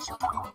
シティショータロ